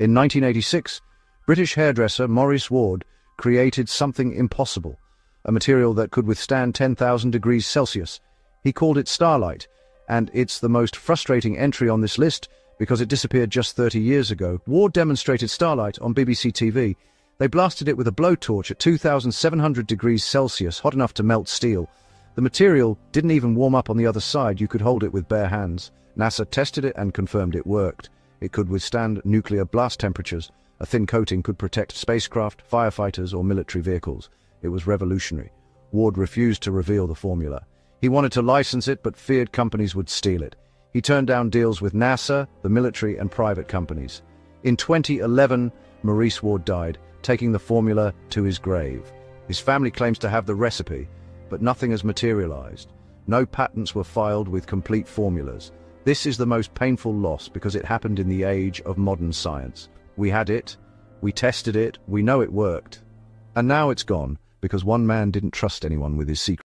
In 1986, British hairdresser Maurice Ward created something impossible, a material that could withstand 10,000 degrees Celsius. He called it Starlite, and it's the most frustrating entry on this list because it disappeared just 30 years ago. Ward demonstrated Starlite on BBC TV. They blasted it with a blowtorch at 2,700 degrees Celsius, hot enough to melt steel. The material didn't even warm up on the other side, you could hold it with bare hands. NASA tested it and confirmed it worked. It could withstand nuclear blast temperatures. A thin coating could protect spacecraft, firefighters, or military vehicles. It was revolutionary. Ward refused to reveal the formula. He wanted to license it, but feared companies would steal it. He turned down deals with NASA, the military, and private companies. In 2011, Maurice Ward died, taking the formula to his grave. His family claims to have the recipe, but nothing has materialized. No patents were filed with complete formulas. This is the most painful loss because it happened in the age of modern science. We had it, we tested it, we know it worked. And now it's gone because one man didn't trust anyone with his secret.